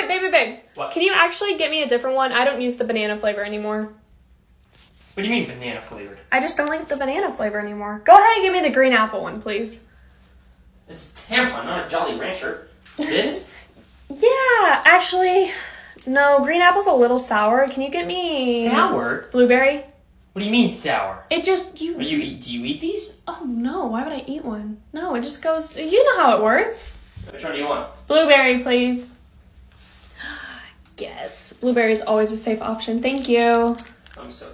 wait, baby big. What? Can you actually get me a different one? I don't use the banana flavor anymore. What do you mean banana flavored? I just don't like the banana flavor anymore. Go ahead and give me the green apple one, please. It's tampon, not a Jolly Rancher. This? Yeah, actually, no, green apple's a little sour. Can you get me Sour? blueberry? What do you mean sour? It just you. Are you eat? Do you eat these? Oh no! Why would I eat one? No, it just goes. You know how it works. Which one do you want? Blueberry, please. Yes, blueberry is always a safe option. Thank you. I'm so.